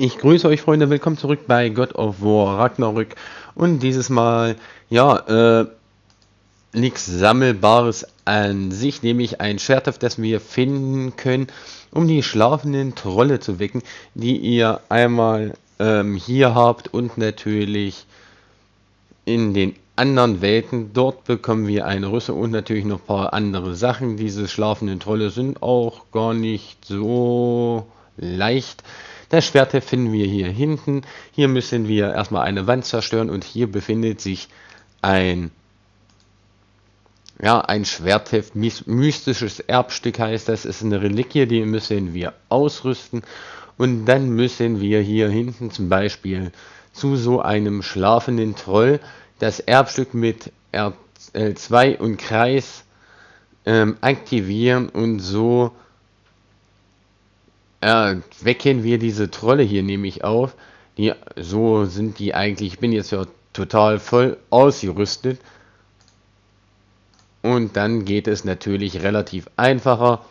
Ich grüße euch Freunde, willkommen zurück bei God of War Ragnarök und dieses Mal, ja, äh, nichts Sammelbares an sich, nämlich ein Schwert, auf das wir finden können, um die schlafenden Trolle zu wecken, die ihr einmal ähm, hier habt und natürlich in den anderen Welten. Dort bekommen wir eine Rüsse und natürlich noch ein paar andere Sachen. Diese schlafenden Trolle sind auch gar nicht so leicht. Das Schwert finden wir hier hinten. Hier müssen wir erstmal eine Wand zerstören und hier befindet sich ein ja, ein Schwertheft, mystisches Erbstück heißt das, ist eine Reliquie, die müssen wir ausrüsten. Und dann müssen wir hier hinten zum Beispiel zu so einem schlafenden Troll das Erbstück mit R2 und Kreis ähm, aktivieren und so äh, wecken wir diese Trolle hier nämlich auf. Die, so sind die eigentlich, ich bin jetzt ja total voll ausgerüstet. Und dann geht es natürlich relativ einfacher,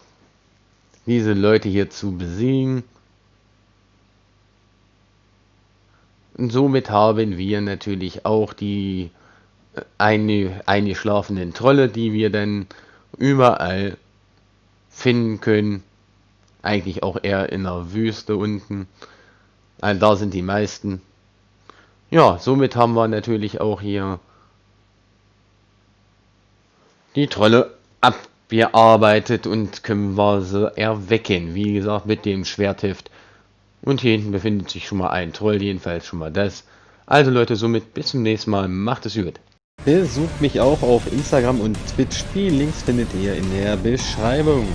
diese Leute hier zu besiegen. Und somit haben wir natürlich auch die äh, eine, eingeschlafenen Trolle, die wir dann überall finden können eigentlich auch eher in der Wüste unten. Also da sind die meisten. Ja, somit haben wir natürlich auch hier die Trolle abgearbeitet und können wir sie erwecken. Wie gesagt, mit dem Schwertheft. Und hier hinten befindet sich schon mal ein Troll, jedenfalls schon mal das. Also Leute, somit bis zum nächsten Mal. Macht es gut. Besucht mich auch auf Instagram und Twitch. Die Links findet ihr in der Beschreibung.